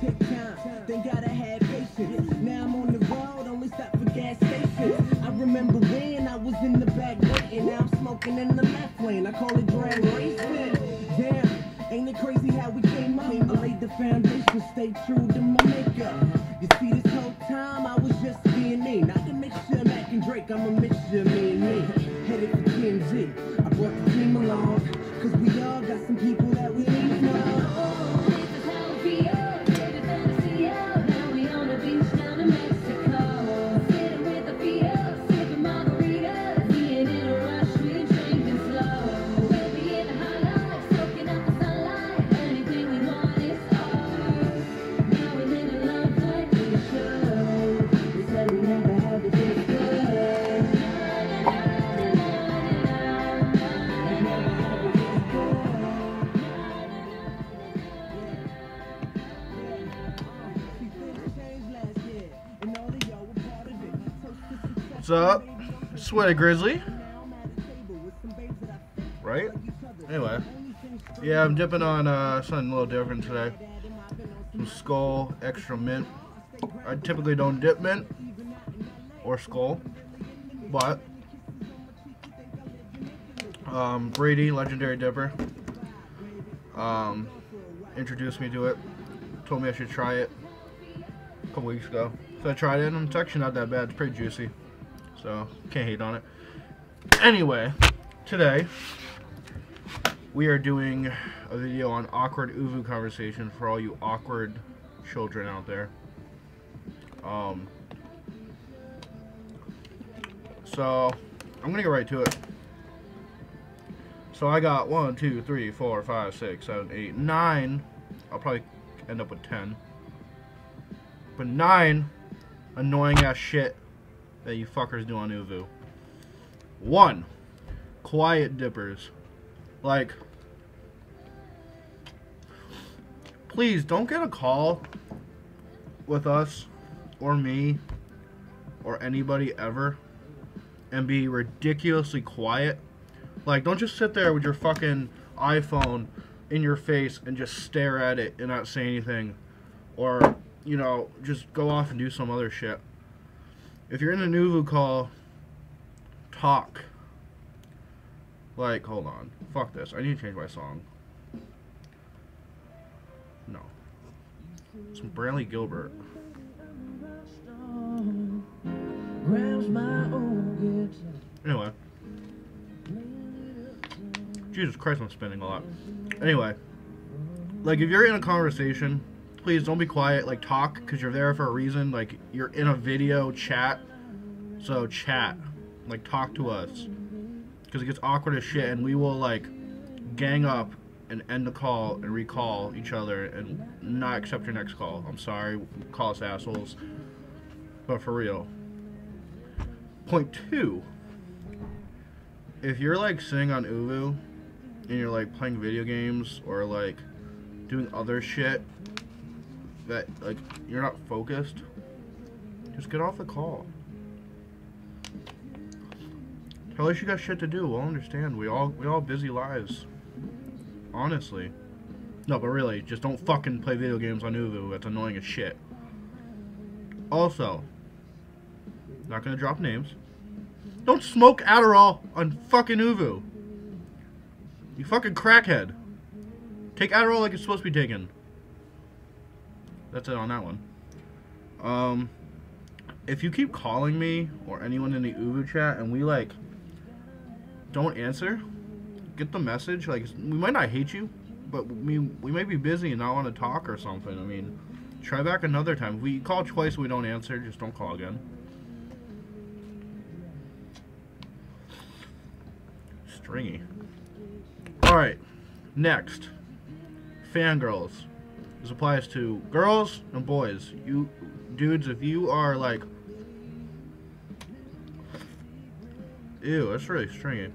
take time. Then gotta have patience. Now I'm on the road, only stop for gas stations. I remember when I was in the back waiting. Now I'm smoking in the left lane. I call it drag racing. Damn, ain't it crazy how we came up? I laid the foundation, stay true to my makeup. What's up? Sweaty Grizzly. Right? Anyway. Yeah, I'm dipping on uh, something a little different today. Some Skoal Extra Mint. I typically don't dip mint or Skoal, but um, Brady, legendary dipper, um, introduced me to it. Told me I should try it a couple weeks ago. So I tried it, and it's actually not that bad. It's pretty juicy. So, can't hate on it. Anyway, today, we are doing a video on awkward ooVoo conversation for all you awkward children out there. Um, so, I'm gonna get right to it. So I got one, two, three, four, five, six, seven, eight, nine. I'll probably end up with ten. But nine annoying ass shit that you fuckers do on ooVoo. One, quiet dippers. Like, please don't get a call with us or me or anybody ever and be ridiculously quiet. Like, don't just sit there with your fucking iPhone in your face and just stare at it and not say anything. Or, you know, just go off and do some other shit. If you're in a Nuvu call, talk. Like, hold on. Fuck this. I need to change my song. No. Some Brantley Gilbert. Anyway. Jesus Christ, I'm spinning a lot. Anyway. Like, if you're in a conversation, please don't be quiet. Like, talk, because you're there for a reason. Like, you're in a video chat. So, chat. Like, talk to us. Because it gets awkward as shit, and we will, like, gang up and end the call and recall each other and not accept your next call. I'm sorry. Call us assholes. But for real. Point two. If you're, like, sitting on ooVoo and you're, like, playing video games or, like, doing other shit that like you're not focused, just get off the call. Tell us you got shit to do. We'll understand. We all we all busy lives. Honestly. No, but really, just don't fucking play video games on ooVoo. That's annoying as shit. Also, not gonna drop names. Don't smoke Adderall on fucking ooVoo. You fucking crackhead. Take Adderall like it's supposed to be taken. That's it on that one. Um, if you keep calling me or anyone in the ooVoo chat and we like don't answer, get the message. Like we might not hate you, but we we might be busy and not want to talk or something. I mean, try back another time. If we call twice we don't answer, just don't call again. Stringy. All right, next, fangirls. This applies to girls and boys. You dudes, if you are like Ew, that's really stringy.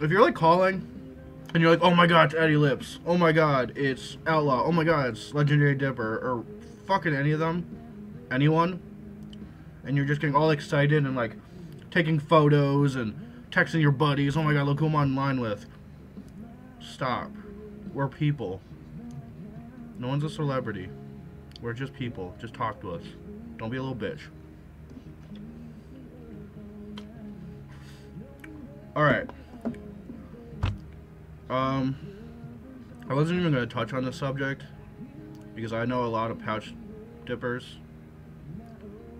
If you're like calling and you're like, oh my god, it's Addy Lipps. Oh my god, it's Outlaw. Oh my god, it's Legendary Dipper. Or fucking any of them. Anyone. And you're just getting all excited and like taking photos and texting your buddies. Oh my god, look who I'm online with. Stop. We're people. No one's a celebrity. We're just people. Just talk to us. Don't be a little bitch. Alright. Um, I wasn't even going to touch on this subject because I know a lot of pouch dippers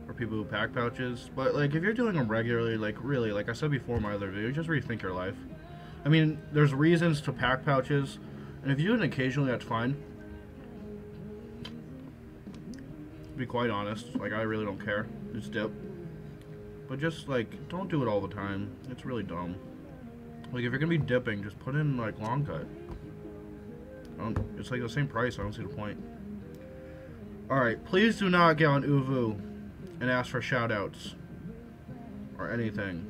or people who pack pouches. But, like, if you're doing them regularly, like, really, like I said before in my other video, just rethink your life. I mean, there's reasons to pack pouches, and if you do it occasionally, that's fine. To be quite honest, like, I really don't care. Just dip. But just, like, don't do it all the time. It's really dumb. Like, if you're gonna be dipping, just put in, like, long cut. it's like the same price, I don't see the point. Alright, please do not get on ooVoo and ask for shoutouts. Or anything.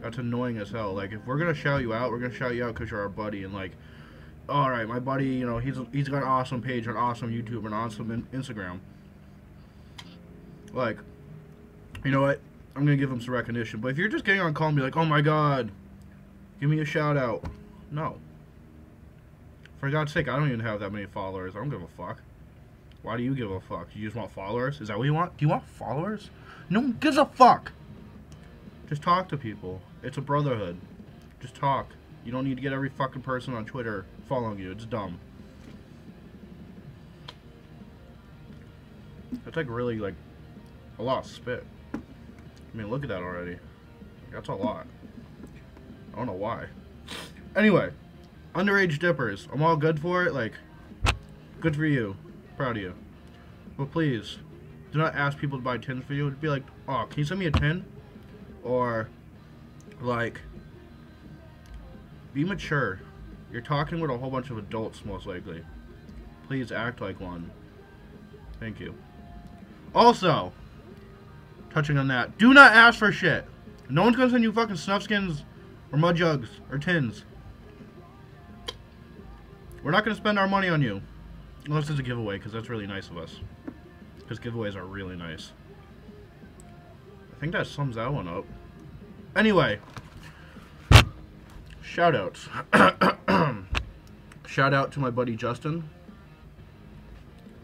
That's annoying as hell. Like, if we're gonna shout you out, we're gonna shout you out because you're our buddy, and like, alright, my buddy, you know, he's he's got an awesome page, an awesome YouTube, an awesome in Instagram. Like, you know what? I'm gonna give him some recognition. But if you're just getting on call and be like, oh my god, give me a shout out. No. For God's sake, I don't even have that many followers. I don't give a fuck. Why do you give a fuck? You just want followers? Is that what you want? Do you want followers? No one gives a fuck. Just talk to people. It's a brotherhood. Just talk. You don't need to get every fucking person on Twitter following you. It's dumb. That's like really like a lot of spit. I mean, look at that already. That's a lot. I don't know why. Anyway, underage dippers. I'm all good for it. Like, good for you. Proud of you. But please, do not ask people to buy tins for you. Be like, oh, can you send me a tin? Or, like, be mature. You're talking with a whole bunch of adults, most likely. Please act like one. Thank you. Also, touching on that. Do not ask for shit. No one's gonna send you fucking snuff skins or mud jugs or tins. We're not gonna spend our money on you. Unless it's a giveaway, because that's really nice of us. Because giveaways are really nice. I think that sums that one up. Anyway. Shoutouts. Shout out to my buddy Justin.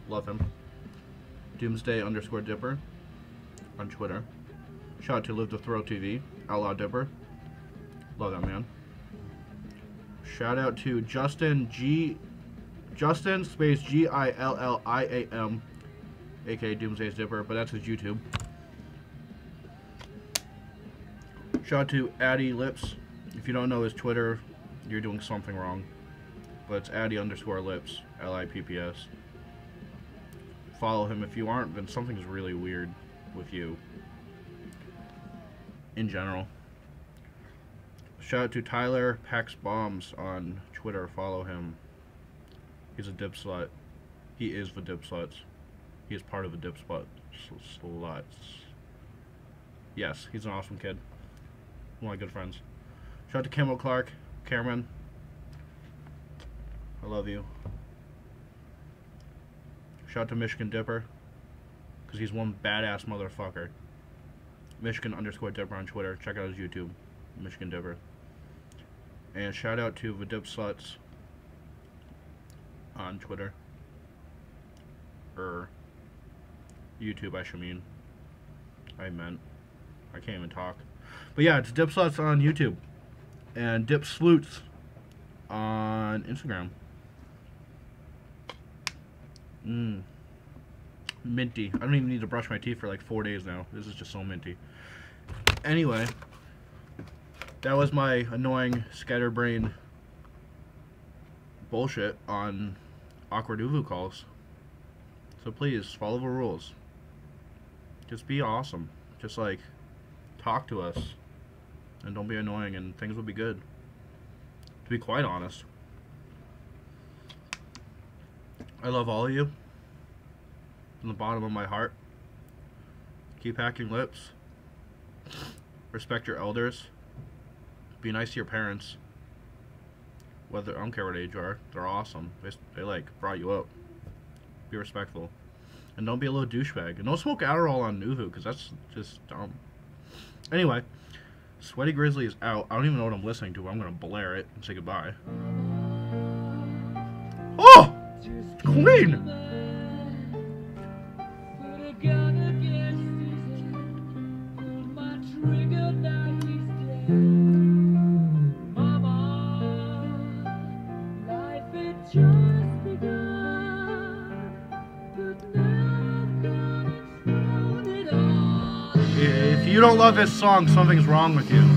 Love him. Doomsday underscore Dipper on Twitter. Shout out to Live to Thrill TV, Outlaw Dipper. Love that man. Shout out to Justin G. Justin space G I L L I A M, aka Doomsday's Dipper, but that's his YouTube. Shout out to Addy Lipps. If you don't know his Twitter, you're doing something wrong. But it's Addy underscore Lipps, L I P P S. Follow him. If you aren't, then something's really weird with you in general. Shout out to Tyler Packs Bombs on Twitter. Follow him. He's a dip slut. He is the dip sluts. He is part of the dip slut sluts. Yes, he's an awesome kid. One of my good friends. Shout out to Camo Clark, Cameron. I love you. Shout out to Michigan Dipper because he's one badass motherfucker. Michigan underscore Dipper on Twitter. Check out his YouTube, Michigan Dipper. And shout out to the Dip Sluts on Twitter. Or YouTube, I should mean. I meant. I can't even talk. But yeah, it's Dip Sluts on YouTube. And Dip Sluts on Instagram. Mmm minty. I don't even need to brush my teeth for like four days now. This is just so minty. Anyway, that was my annoying scatterbrain bullshit on awkward ooVoo calls. So please, follow the rules. Just be awesome. Just like, talk to us. And don't be annoying and things will be good. To be quite honest. I love all of you from the bottom of my heart. Keep hacking lips. Respect your elders. Be nice to your parents. Whether I don't care what age you are, they're awesome. They, they like brought you up. Be respectful, and don't be a little douchebag. And don't smoke Adderall on ooVoo because that's just dumb. Anyway, Sweaty Grizzly is out. I don't even know what I'm listening to. I'm gonna blare it and say goodbye. Queen. If you don't love this song, something's wrong with you.